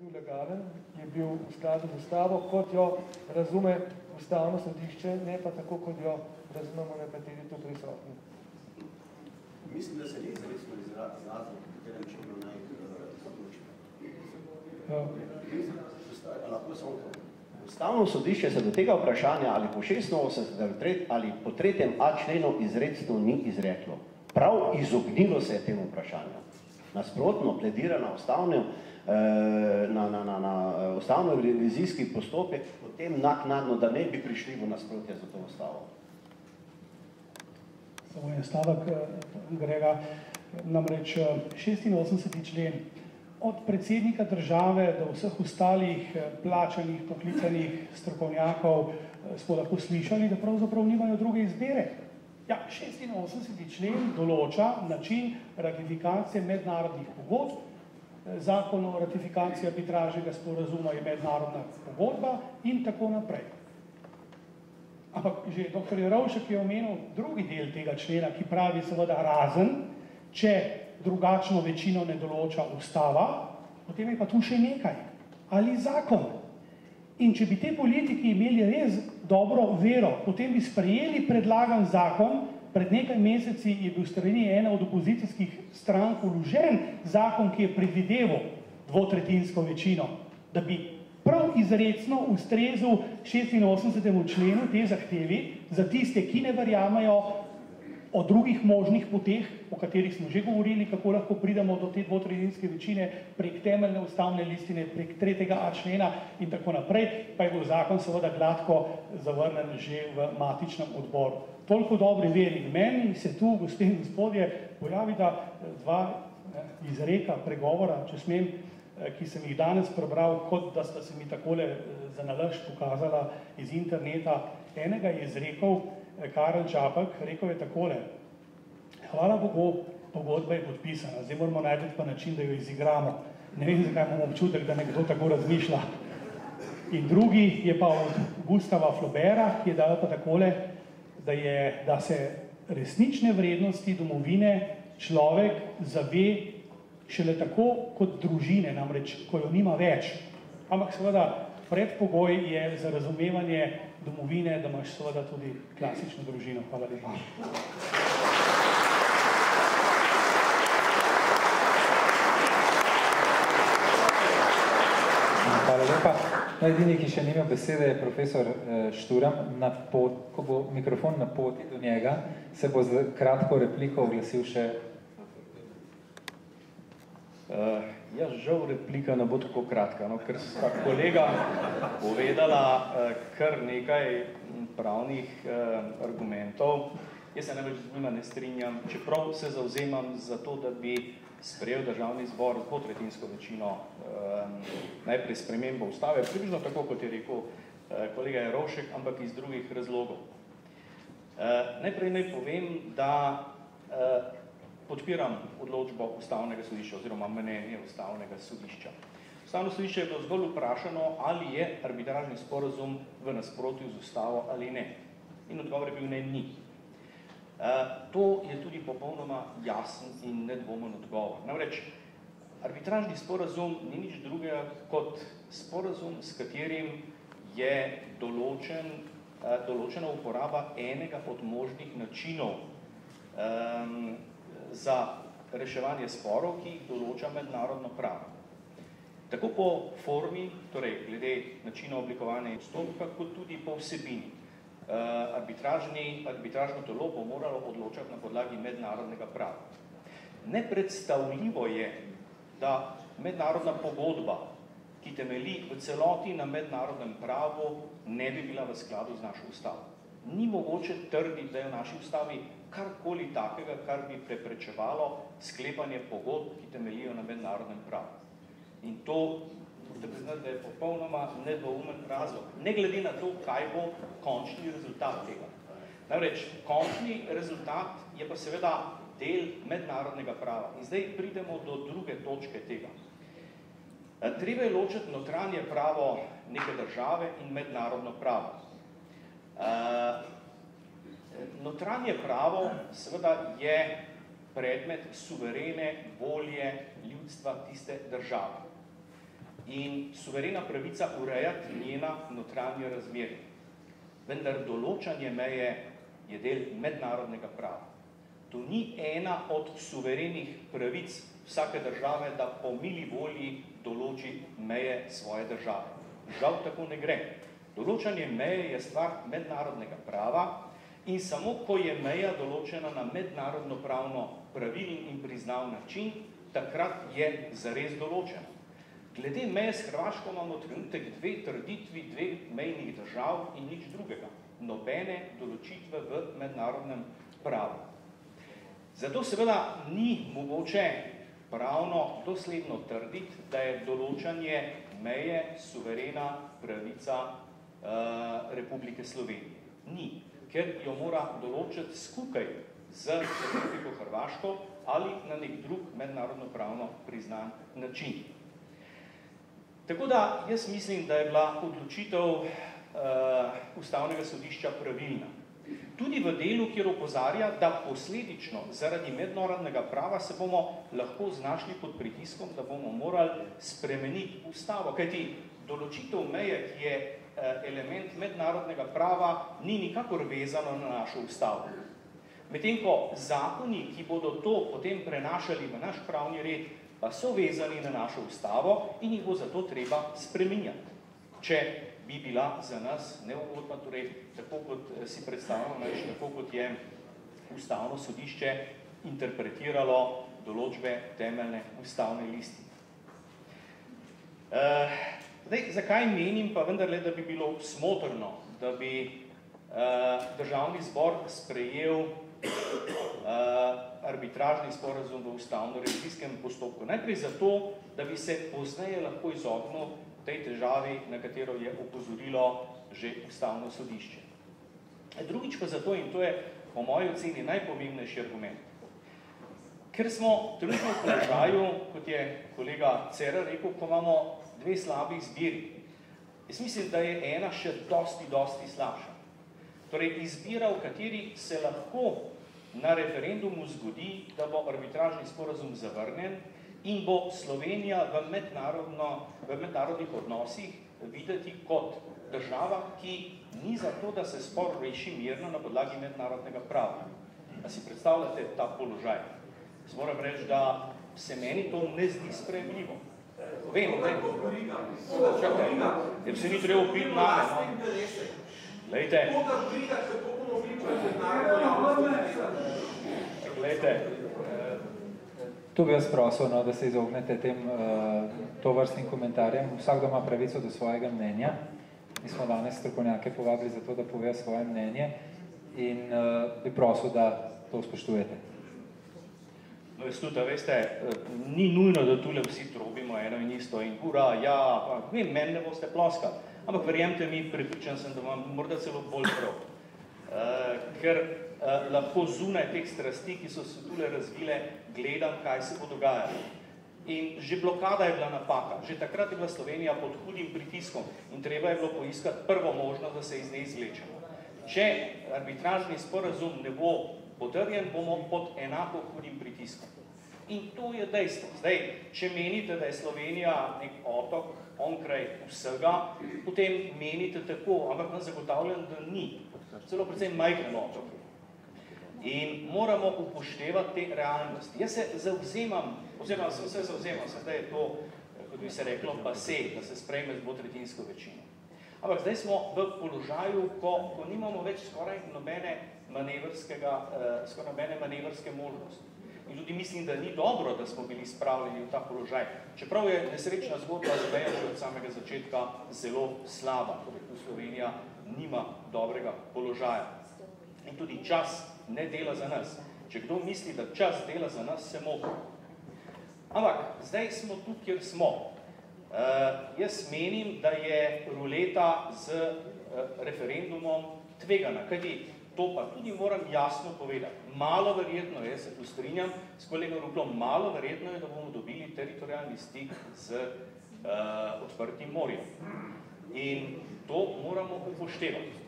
bil legalen, je bil v skladu z ustavo, kot jo razume ustavno sodišče, ne pa tako, kot jo razumemo nekateri tu prisotni. Mislim, da se ni izredno izrazil, v katerem činu naj odločimo. Lahko samo to. Ustavno sodišče se do tega vprašanja ali po 86 ali po tretjem A členu izredno ni izreklo. Prav izognilo se je temu vprašanju. Nasprotno, pledira na ustavnem, na, na, na, na ustavno revizijski postopek, potem naknadno, da ne bi prišli v nasprotje za to ustavo. Samo en stavek, Grega, namreč 86. člen od predsednika države do vseh ostalih plačanih, poklicanih strokovnjakov smo lahko slišali, da pravzaprav nimajo druge izbere. Ja, 86. člen določa način ratifikacije mednarodnih pogodb, zakon o ratifikaciji arbitražnega sporazuma je mednarodna pogodba in tako naprej. Ampak že dr. Jerovšek je omenil drugi del tega člena, ki pravi seveda razen, če drugačno večino ne določa ustava, potem je pa tu še nekaj. Ali zakon. In če bi te politiki imeli res dobro vero, potem bi sprejeli predlagan zakon, pred nekaj meseci je bil strani ene od opozicijskih strank vložen zakon, ki je predvideval dvotretinsko večino, da bi prav izredno ustrezil 86. členu te zahtevi za tiste, ki ne verjamejo o drugih možnih poteh, o katerih smo že govorili, kako lahko pridemo do te dvotretinske večine prek temeljne ustavne listine, prek tretjega A člena in tako naprej, pa je bil zakon seveda gladko zavrnen že v matičnem odboru. Toliko dobri veri. Meni se tu, gospe in gospodje, pojavi da dva izreka, pregovora, če smem, ki sem jih danes prebral, kot da sta se mi takole za nalašč pokazala iz interneta. Enega je izrekel, Karel Čapek, rekel je takole, hvala Bogu, pogodba je podpisana, zdaj moramo najti pa način, da jo izigramo. Ne vem, zakaj imamo občutek, da nekdo tako razmišlja. In drugi je pa od Gustava Flobera, ki je dal pa takole, da, je, da se resnične vrednosti domovine človek zave šele tako kot družine, namreč, ko jo nima več. Ampak seveda, predpogoj je za razumevanje domovine, da imaš seveda tudi klasično družino. Hvala lepa. Hvala lepa. No, edini, ki še nima besede, je profesor Šturam. Na pot, ko bo mikrofon na poti do njega, se bo z kratko repliko oglasil še Uh, jaz žal replika ne bo tako kratka, no, ker sta kolega povedala uh, kar nekaj pravnih uh, argumentov. Jaz se največ z njima ne strinjam, čeprav se zauzemam za to, da bi sprejel državni zbor z dvotretinsko večino uh, najprej spremembo ustave, približno tako, kot je rekel uh, kolega Jerovšek, ampak iz drugih razlogov. Uh, najprej naj povem, da uh, podpiram odločbo ustavnega sodišča oziroma mnenje ustavnega sodišča. Ustavno sodišče je bilo zgolj vprašano, ali je arbitražni sporazum v nasprotju z ustavo ali ne. In odgovor je bil ne, ni. Uh, to je tudi popolnoma jasen in nedvomen odgovor. Namreč, arbitražni sporazum ni nič drugega kot sporazum, s katerim je določen, uh, določena uporaba enega od možnih načinov um, za reševanje sporov, ki jih določa mednarodno pravo. Tako po formi, torej glede načina oblikovanja postopka, kot tudi po vsebini. Arbitražni, arbitražno telo bo moralo odločati na podlagi mednarodnega prava. Nepredstavljivo je, da mednarodna pogodba, ki temeli v celoti na mednarodnem pravu, ne bi bila v skladu z našo ustavo. Ni mogoče trditi, da je v naši ustavi karkoli takega, kar bi preprečevalo sklepanje pogodb, ki temelijo na mednarodnem pravu. In to, morate priznati, da je popolnoma nedvoumen razlog. Ne glede na to, kaj bo končni rezultat tega. Namreč, končni rezultat je pa seveda del mednarodnega prava. In zdaj pridemo do druge točke tega. Treba je ločiti notranje pravo neke države in mednarodno pravo. Notranje pravo seveda je predmet suverene volje ljudstva tiste države. in suverena pravica urejati njena notranje razmerje. Vendar določanje meje je del mednarodnega prava. To ni ena od suverenih pravic vsake države, da po mili volji določi meje svoje države. Žal tako ne gre. Določanje meje je stvar mednarodnega prava in samo ko je meja določena na mednarodno pravno pravilen in priznav način, takrat je zares določena. Glede meje s Hrvaško imamo trenutek dve trditvi dveh mejnih držav in nič drugega. Nobene določitve v mednarodnem pravu. Zato seveda ni mogoče pravno dosledno trditi, da je določanje meje suverena pravica uh, Republike Slovenije. Ni, ker jo mora določiti skupaj z Republiko Hrvaško ali na nek drug mednarodno pravno priznan način. Tako da jaz mislim, da je bila odločitev uh, ustavnega sodišča pravilna. Tudi v delu, kjer opozarja, da posledično zaradi mednarodnega prava se bomo lahko znašli pod pritiskom, da bomo morali spremeniti ustavo. Kajti določitev meje, ki je element mednarodnega prava, ni nikakor vezano na našo ustavo. Medtem ko zakoni, ki bodo to potem prenašali v naš pravni red, pa so vezani na našo ustavo in jih bo zato treba spreminjati. Če bi bila za nas neugodna, torej tako kot eh, si predstavljamo, največ tako kot je ustavno sodišče interpretiralo določbe temeljne ustavne listi. Uh, zdaj, zakaj menim pa vendarle, da bi bilo smotrno, da bi uh, državni zbor sprejel uh, arbitražni sporazum v ustavno-revizijskem postopku. Najprej zato, da bi se pozneje lahko izognil tej težavi, na katero je upozorilo že ustavno sodišče. Drugič pa zato, in to je po moji oceni najpomembnejši argument, ker smo trenutno v položaju, kot je kolega Cera rekel, ko imamo dve slabi izbiri. Jaz mislim, da je ena še dosti, dosti slabša. Torej, izbira, v kateri se lahko na referendumu zgodi, da bo arbitražni sporazum zavrnjen in bo Slovenija v, v mednarodnih odnosih videti kot država, ki ni za to, da se spor reši mirno na podlagi mednarodnega prava. A si predstavljate ta položaj? Moram reči, da se meni to ne zdi sprejemljivo. Vem, vem. Jer se ni treba upiti name. No. Lejte. Glejte, tu bi jaz prosil, no, da se izognete tem uh, tovrstnim komentarjem. Vsakdo ima pravico do svojega mnenja. Mi smo danes strokovnjake povabili za to, da povejo svoje mnenje in uh, bi prosil, da to spoštujete. No, jaz tudi, veste, ni nujno, da tule vsi trobimo eno in isto in hura, ja, pa, vem, meni ne boste ploskali, ampak verjemte mi, pripričan sem, da vam morda celo bolj prav. Uh, ker uh, lahko zunaj teh strasti, ki so se tule razvile, gledam, kaj se bo dogajalo. In že blokada je bila napaka. Že takrat je bila Slovenija pod hudim pritiskom in treba je bilo poiskati prvo možnost, da se iz nje izvlečemo. Če arbitražni sporazum ne bo potrjen, bomo pod enako hudim pritiskom. In to je dejstvo. Zdaj, če menite, da je Slovenija nek otok, onkraj vsega, potem menite tako, ampak vam zagotavljam, da ni. Celo predvsem majhen otok. In moramo upoštevati te realnosti. Jaz se zauzemam, oziroma sem se zauzemal, se zdaj je to, kot bi se reklo, pa se, da se sprejme z dvotretinsko večino. Ampak zdaj smo v položaju, ko, ko nimamo več skoraj nobene manevrskega, eh, skoraj nobene manevrske možnosti. In tudi mislim, da ni dobro, da smo bili spravljeni v ta položaj. Čeprav je nesrečna zgodba za že od samega začetka zelo slaba, torej tu Slovenija nima dobrega položaja. In tudi čas ne dela za nas. Če kdo misli, da čas dela za nas, se mogo. Ampak, zdaj smo tu, kjer smo. Uh, jaz menim, da je ruleta z uh, referendumom tvegana, kajti to pa tudi moram jasno povedati. Malo verjetno je, se tu strinjam s kolegom Ruplom, malo verjetno je, da bomo dobili teritorijalni stik z uh, odprtim morjem. In to moramo upoštevati.